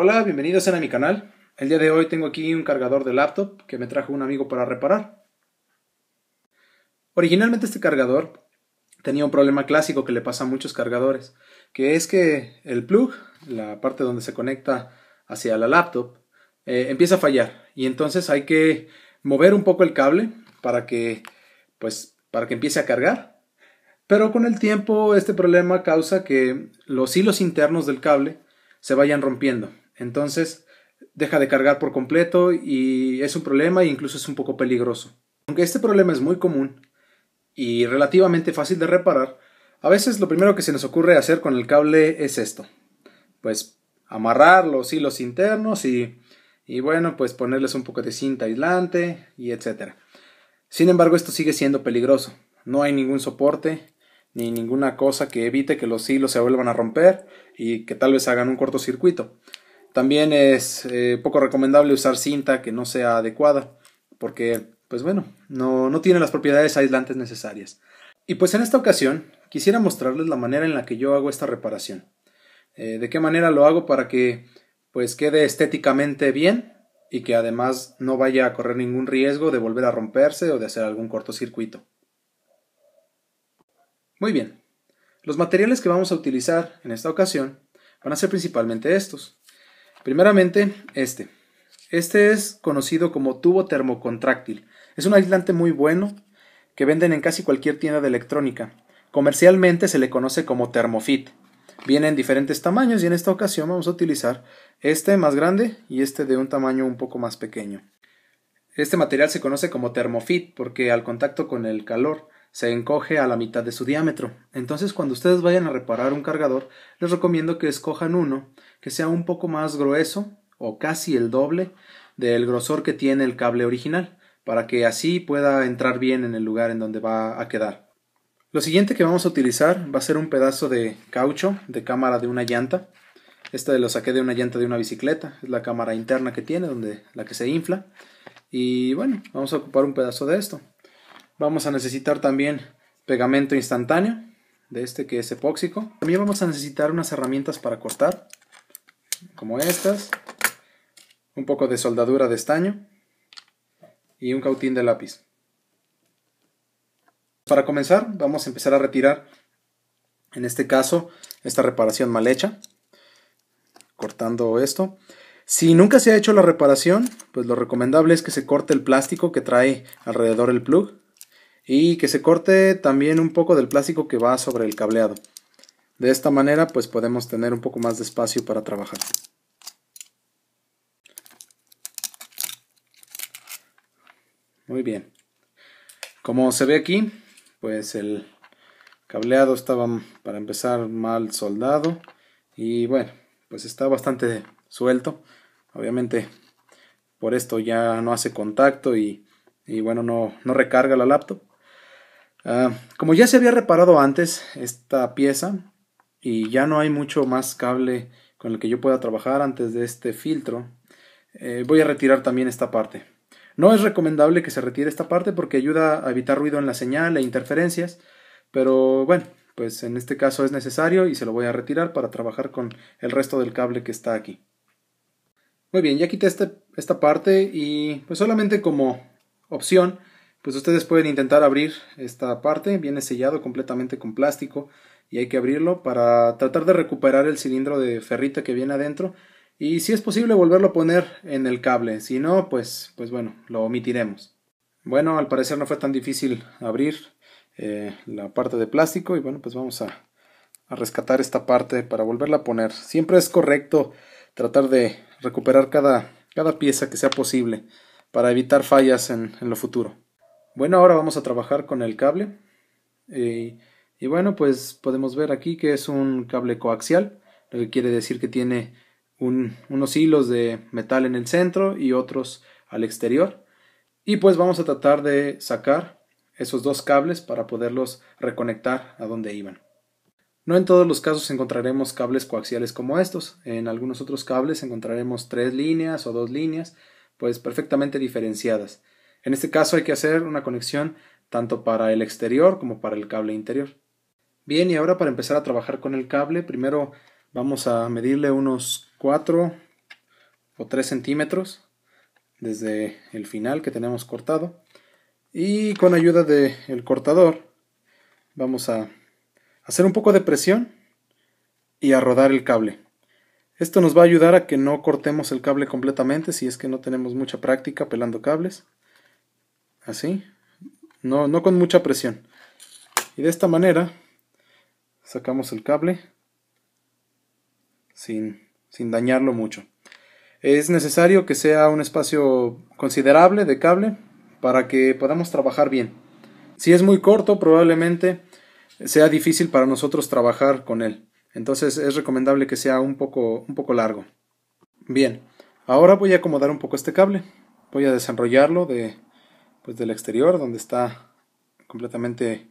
Hola, bienvenidos a mi canal. El día de hoy tengo aquí un cargador de laptop que me trajo un amigo para reparar. Originalmente este cargador tenía un problema clásico que le pasa a muchos cargadores, que es que el plug, la parte donde se conecta hacia la laptop, eh, empieza a fallar y entonces hay que mover un poco el cable para que pues para que empiece a cargar. Pero con el tiempo este problema causa que los hilos internos del cable se vayan rompiendo. Entonces deja de cargar por completo y es un problema e incluso es un poco peligroso. Aunque este problema es muy común y relativamente fácil de reparar, a veces lo primero que se nos ocurre hacer con el cable es esto. Pues amarrar los hilos internos y, y bueno, pues ponerles un poco de cinta aislante y etcétera. Sin embargo, esto sigue siendo peligroso. No hay ningún soporte ni ninguna cosa que evite que los hilos se vuelvan a romper y que tal vez hagan un cortocircuito. También es eh, poco recomendable usar cinta que no sea adecuada porque, pues bueno, no, no tiene las propiedades aislantes necesarias. Y pues en esta ocasión quisiera mostrarles la manera en la que yo hago esta reparación. Eh, de qué manera lo hago para que pues quede estéticamente bien y que además no vaya a correr ningún riesgo de volver a romperse o de hacer algún cortocircuito. Muy bien, los materiales que vamos a utilizar en esta ocasión van a ser principalmente estos. Primeramente, este. Este es conocido como tubo termocontráctil. Es un aislante muy bueno que venden en casi cualquier tienda de electrónica. Comercialmente se le conoce como Thermofit. Viene en diferentes tamaños y en esta ocasión vamos a utilizar este más grande y este de un tamaño un poco más pequeño. Este material se conoce como Thermofit porque al contacto con el calor se encoge a la mitad de su diámetro. Entonces cuando ustedes vayan a reparar un cargador, les recomiendo que escojan uno que sea un poco más grueso o casi el doble del grosor que tiene el cable original, para que así pueda entrar bien en el lugar en donde va a quedar. Lo siguiente que vamos a utilizar va a ser un pedazo de caucho de cámara de una llanta. Este lo saqué de una llanta de una bicicleta, es la cámara interna que tiene, donde la que se infla. Y bueno, vamos a ocupar un pedazo de esto. Vamos a necesitar también pegamento instantáneo, de este que es epóxico. También vamos a necesitar unas herramientas para cortar, como estas, un poco de soldadura de estaño y un cautín de lápiz. Para comenzar, vamos a empezar a retirar, en este caso, esta reparación mal hecha, cortando esto. Si nunca se ha hecho la reparación, pues lo recomendable es que se corte el plástico que trae alrededor el plug y que se corte también un poco del plástico que va sobre el cableado. De esta manera pues podemos tener un poco más de espacio para trabajar. Muy bien. Como se ve aquí, pues el cableado estaba para empezar mal soldado y bueno, pues está bastante suelto. Obviamente por esto ya no hace contacto y, bueno, no, no, recarga la laptop. Ah, como ya se había reparado antes esta pieza y ya no hay mucho más cable con el que yo pueda trabajar antes de este filtro, eh, voy a retirar también esta parte. No es recomendable que se retire esta parte porque ayuda a evitar ruido en la señal e interferencias, pero bueno, pues en este caso es necesario y se lo voy a retirar para trabajar con el resto del cable que está aquí. Muy bien, ya quité este, esta parte y pues solamente como opción, pues ustedes pueden intentar abrir esta parte, viene sellado completamente con plástico y hay que abrirlo para tratar de recuperar el cilindro de ferrita que viene adentro y si es posible volverlo a poner en el cable, si no, pues, pues bueno, lo omitiremos. Bueno, al parecer no fue tan difícil abrir eh, la parte de plástico y bueno, pues vamos a, a rescatar esta parte para volverla a poner. Siempre es correcto tratar de recuperar cada, cada pieza que sea posible para evitar fallas en, en, lo futuro. Bueno, ahora vamos a trabajar con el cable. Eh, y bueno, pues podemos ver aquí que es un cable coaxial, lo que quiere decir que tiene unos hilos de metal en el centro y otros al exterior. Y pues vamos a tratar de sacar esos dos cables para poderlos reconectar a donde iban. No en todos los casos encontraremos cables coaxiales como estos. En algunos otros cables encontraremos tres líneas o dos líneas, pues perfectamente diferenciadas. En este caso hay que hacer una conexión tanto para el exterior como para el cable interior. Bien, y ahora para empezar a trabajar con el cable, primero vamos a medirle unos 4 o 3 centímetros desde el final que tenemos cortado y con ayuda del cortador vamos a hacer un poco de presión y a rodar el cable. Esto nos va a ayudar a que no cortemos el cable completamente si es que no tenemos mucha práctica pelando cables. Así, no, no con mucha presión. Y de esta manera sacamos el cable sin, sin dañarlo mucho. Es necesario que sea un espacio considerable de cable para que podamos trabajar bien. Si es muy corto, probablemente sea difícil para nosotros trabajar con él. Entonces es recomendable que sea un poco, un poco largo. Bien, ahora voy a acomodar un poco este cable. Voy a desenrollarlo de, pues, del exterior donde está completamente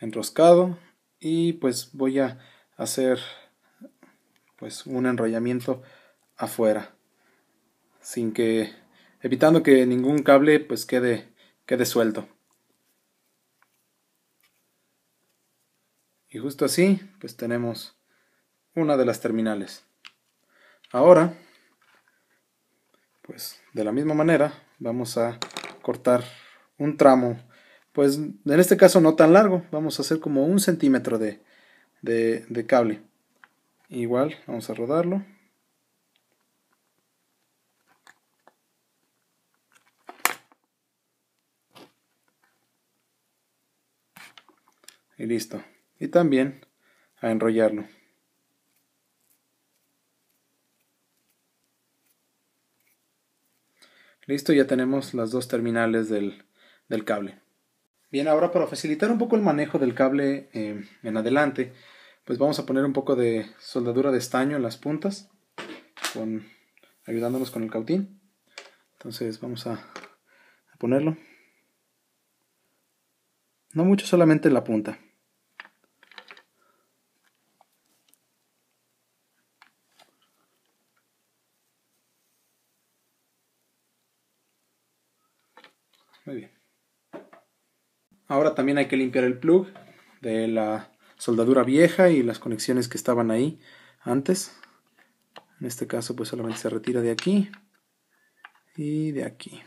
enroscado y pues voy a hacer pues un enrollamiento afuera sin que evitando que ningún cable pues quede quede suelto y justo así pues tenemos una de las terminales. Ahora, pues de la misma manera, vamos a cortar un tramo, pues en este caso no tan largo, vamos a hacer como un centímetro de, de, cable. Igual, vamos a rodarlo. Y listo. Y también a enrollarlo. Listo, ya tenemos las dos terminales del, cable. Bien, ahora para facilitar un poco el manejo del cable eh, en adelante, pues vamos a poner un poco de soldadura de estaño en las puntas, ayudándonos con el cautín. Entonces vamos a, a ponerlo. No mucho, solamente en la punta. Muy bien. Ahora también hay que limpiar el plug de la soldadura vieja y las conexiones que estaban ahí antes. En este caso pues solamente se retira de aquí y de aquí.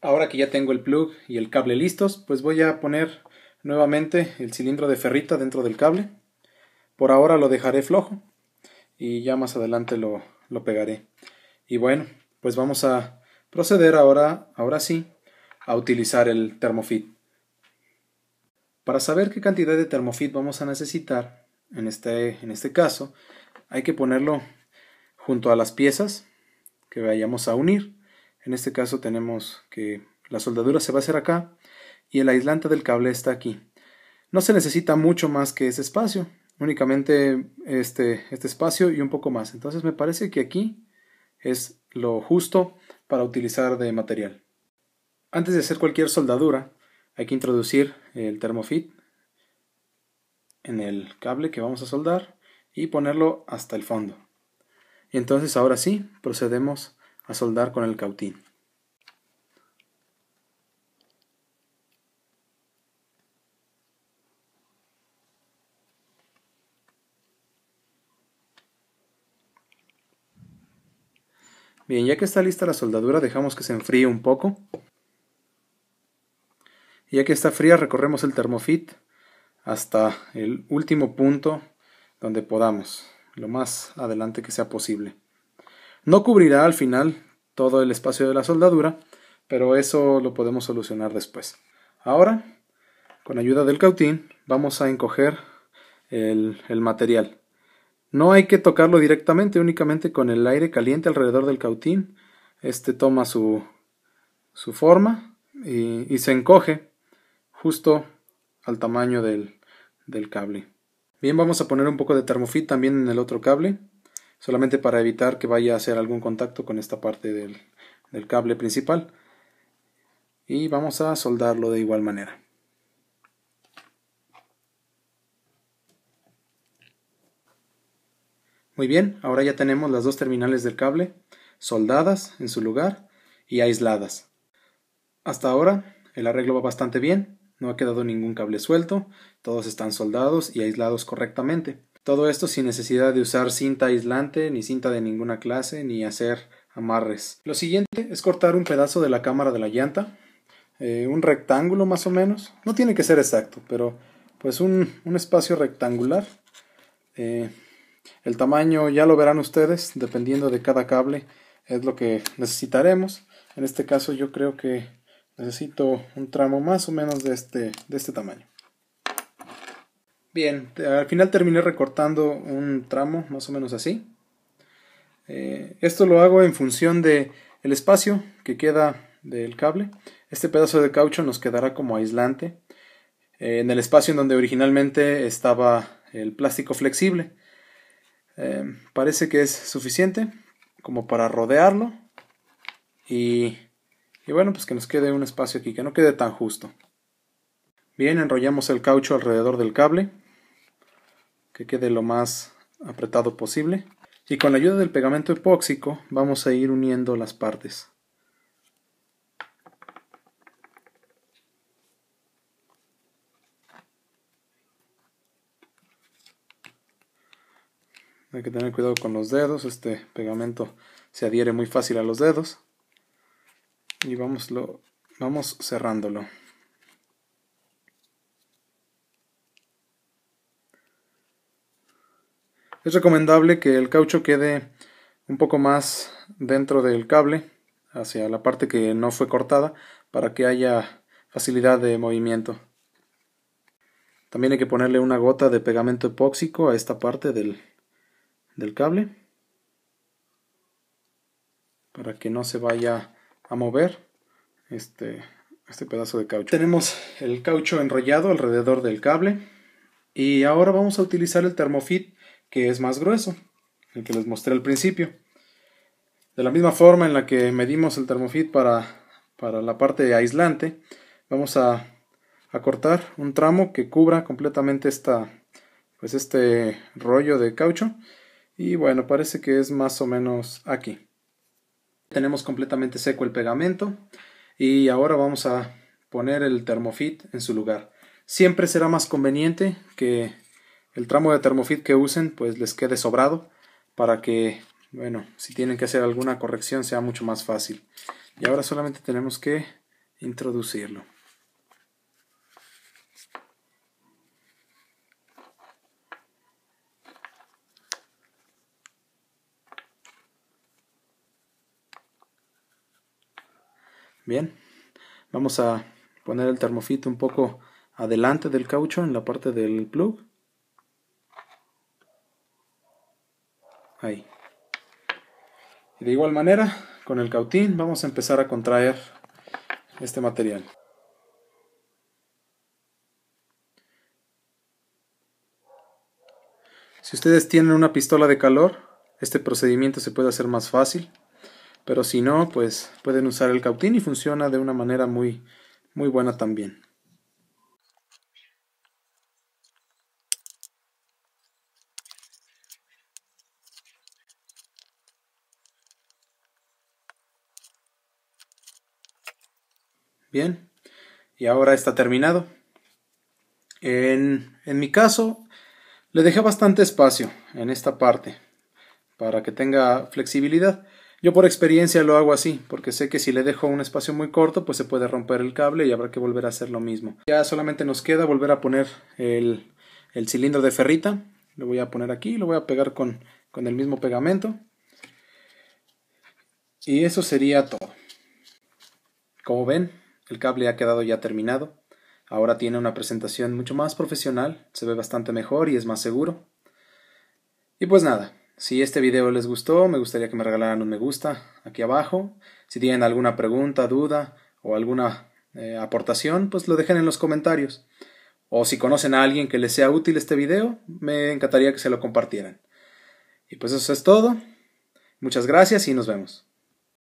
Ahora que ya tengo el plug y el cable listos, pues voy a poner nuevamente el cilindro de ferrita dentro del cable. Por ahora lo dejaré flojo y ya más adelante lo, lo pegaré. Y bueno, pues vamos a proceder ahora, ahora sí, a utilizar el termofit. Para saber qué cantidad de termofit vamos a necesitar, en este, en este caso, hay que ponerlo junto a las piezas que vayamos a unir. En este caso tenemos que la soldadura se va a hacer acá y el aislante del cable está aquí. No se necesita mucho más que ese espacio, únicamente este, este espacio y un poco más. Entonces me parece que aquí es lo justo para utilizar de material. Antes de hacer cualquier soldadura, hay que introducir el termofit en el cable que vamos a soldar y ponerlo hasta el fondo. Y entonces ahora sí, procedemos a soldar con el cautín. Bien, ya que está lista la soldadura, dejamos que se enfríe un poco. Y ya que está fría, recorremos el termofit hasta el último punto donde podamos, lo más adelante que sea posible. No cubrirá al final todo el espacio de la soldadura, pero eso lo podemos solucionar después. Ahora, con ayuda del cautín, vamos a encoger el, material. No hay que tocarlo directamente, únicamente con el aire caliente alrededor del cautín. Este toma su, su forma y, se encoge justo al tamaño del, del cable. Bien, vamos a poner un poco de termofit también en el otro cable, solamente para evitar que vaya a hacer algún contacto con esta parte del, del cable principal. Y vamos a soldarlo de igual manera. Muy bien, ahora ya tenemos las dos terminales del cable soldadas en su lugar y aisladas. Hasta ahora el arreglo va bastante bien, no ha quedado ningún cable suelto, todos están soldados y aislados correctamente. Todo esto sin necesidad de usar cinta aislante, ni cinta de ninguna clase, ni hacer amarres. Lo siguiente es cortar un pedazo de la cámara de la llanta, eh, un rectángulo más o menos. No tiene que ser exacto, pero pues un, espacio rectangular. Eh, el tamaño ya lo verán ustedes, dependiendo de cada cable, es lo que necesitaremos. En este caso yo creo que necesito un tramo más o menos de este, de este tamaño. Bien, al final terminé recortando un tramo más o menos así. Eh, esto lo hago en función de el espacio que queda del cable. Este pedazo de caucho nos quedará como aislante eh, en el espacio en donde originalmente estaba el plástico flexible. Eh, parece que es suficiente como para rodearlo y, y bueno pues que nos quede un espacio aquí que no quede tan justo. Bien, enrollamos el caucho alrededor del cable, que quede lo más apretado posible. Y con la ayuda del pegamento epóxico vamos a ir uniendo las partes. Hay que tener cuidado con los dedos, este pegamento se adhiere muy fácil a los dedos. Y vamos, lo, vamos cerrándolo. Es recomendable que el caucho quede un poco más dentro del cable, hacia la parte que no fue cortada, para que haya facilidad de movimiento. También hay que ponerle una gota de pegamento epóxico a esta parte del, del cable para que no se vaya a mover este, este pedazo de caucho. Tenemos el caucho enrollado alrededor del cable y ahora vamos a utilizar el termofit que es más grueso, el que les mostré al principio. De la misma forma en la que medimos el termofit para, para la parte aislante, vamos a, a, cortar un tramo que cubra completamente esta, pues este rollo de caucho. Y bueno, parece que es más o menos aquí. Tenemos completamente seco el pegamento y ahora vamos a poner el termofit en su lugar. Siempre será más conveniente que el tramo de termofit que usen pues les quede sobrado para que, bueno, si tienen que hacer alguna corrección sea mucho más fácil. Y ahora solamente tenemos que introducirlo. Bien, vamos a poner el termofit un poco adelante del caucho en la parte del plug Ahí. De igual manera, con el cautín vamos a empezar a contraer este material. Si ustedes tienen una pistola de calor, este procedimiento se puede hacer más fácil, pero si no, pues pueden usar el cautín y funciona de una manera muy, muy buena también. Bien, y ahora está terminado. En, en mi caso, le dejé bastante espacio en esta parte para que tenga flexibilidad. Yo por experiencia lo hago así, porque sé que si le dejo un espacio muy corto, pues se puede romper el cable y habrá que volver a hacer lo mismo. Ya solamente nos queda volver a poner el, cilindro de ferrita. Lo voy a poner aquí, lo voy a pegar con, con el mismo pegamento. Y eso sería todo. Como ven, el cable ha quedado ya terminado. Ahora tiene una presentación mucho más profesional, se ve bastante mejor y es más seguro. Y pues nada, si este video les gustó, me gustaría que me regalaran un me gusta aquí abajo. Si tienen alguna pregunta, duda o alguna eh, aportación, pues lo dejen en los comentarios. O si conocen a alguien que les sea útil este video, me encantaría que se lo compartieran. Y pues eso es todo. Muchas gracias y nos vemos.